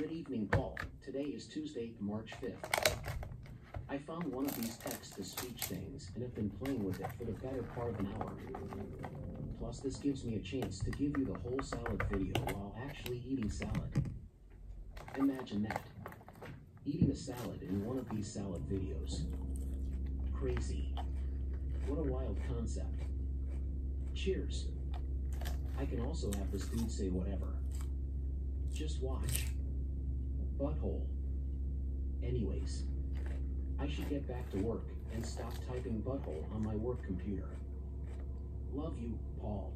Good evening, Paul. Today is Tuesday, March 5th. I found one of these text-to-speech things and have been playing with it for the better part of an hour. Plus, this gives me a chance to give you the whole salad video while actually eating salad. Imagine that. Eating a salad in one of these salad videos. Crazy. What a wild concept. Cheers. I can also have this dude say whatever. Just watch. Butthole. Anyways, I should get back to work and stop typing butthole on my work computer. Love you, Paul.